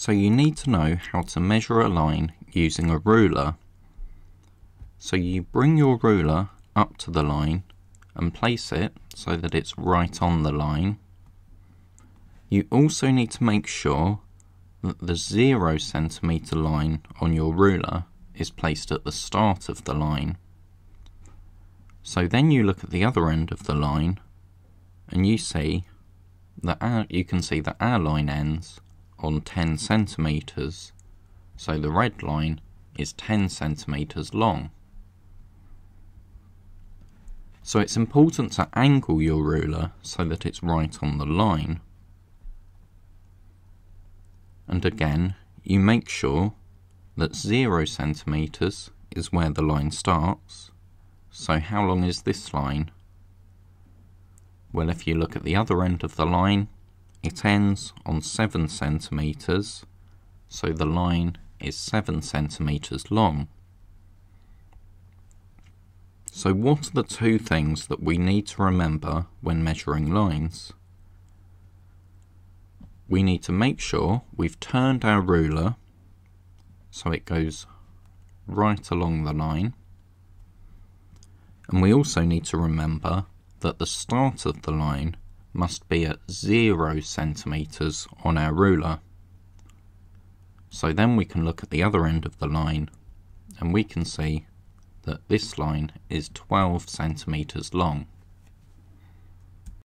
So you need to know how to measure a line using a ruler. So you bring your ruler up to the line and place it so that it's right on the line. You also need to make sure that the zero centimeter line on your ruler is placed at the start of the line. So then you look at the other end of the line and you see that our, you can see that our line ends on 10 centimeters. So the red line is 10 centimeters long. So it's important to angle your ruler so that it's right on the line. And again, you make sure that 0 centimeters is where the line starts. So how long is this line? Well, if you look at the other end of the line, it ends on 7 centimeters, so the line is 7 centimeters long. So what are the two things that we need to remember when measuring lines? We need to make sure we've turned our ruler so it goes right along the line. And we also need to remember that the start of the line must be at 0 centimeters on our ruler. So then we can look at the other end of the line and we can see that this line is 12 centimeters long.